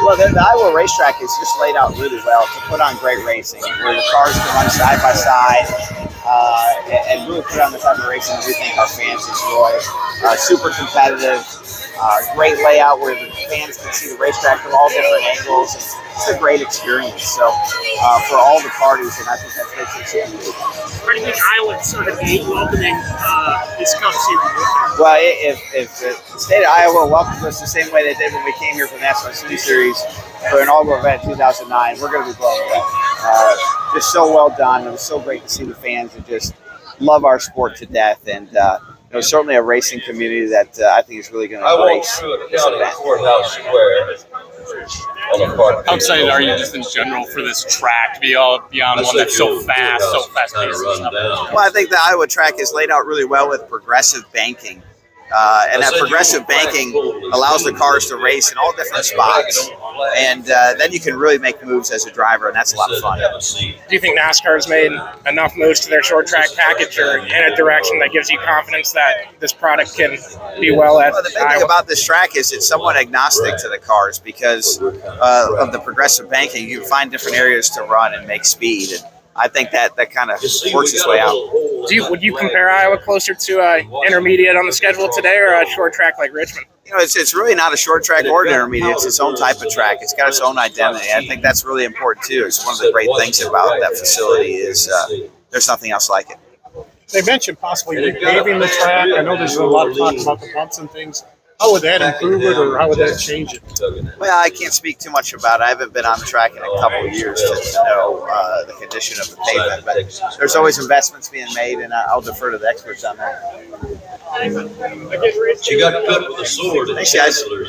Well, the, the Iowa racetrack is just laid out really well to put on great racing, where the cars can run side by side uh, and, and really put on the type of racing we think our fans enjoy. Uh, super competitive, uh, great layout where the fans can see the racetrack from all different angles. And it's a great experience. So uh, for all the parties, and I think that's makes it so How do you think Iowa sort of be welcoming uh, this Cup Series? Well, if, if the state of Iowa welcomes us the same way they did when we came here for the Nationwide Series for an inaugural event in 2009, we're going to be blown away. Uh, just so well done. It was so great to see the fans that just love our sport to death. And uh, you know, certainly a racing community that uh, I think is really going to I walked embrace this event. courthouse square on a park. How excited are you just in general for this track to be all beyond one that's so fast, so fast paced? Well, I think the Iowa track is laid out really well with progressive banking. Uh, and that progressive banking allows the cars to race in all different spots. And uh, then you can really make moves as a driver, and that's a lot of fun. Have a seat. Do you think NASCAR's made enough moves to their short track package or in a direction that gives you confidence that this product can be well at Well, the big thing about this track is it's somewhat agnostic to the cars because uh, of the progressive banking. You find different areas to run and make speed, and I think that that kind of works its way out. Do you, would you compare. Iowa closer to uh, intermediate on the schedule today or a short track like Richmond? You know, it's, it's really not a short track or an intermediate. It's its own type of track. It's got its own identity. I think that's really important too. It's one of the great things about that facility is uh, there's nothing else like it. They mentioned possibly repaving the track. I know there's a lot of talk about the bumps and things. How would that improve it, or how would that change it? Well, I can't speak too much about it. I haven't been on the track in a couple of years to, to know uh, the condition of the pavement, but there's always investments being made, and I- I'll defer to the experts on that. She got cut with a sword in Thanks, guys. Chancellor's.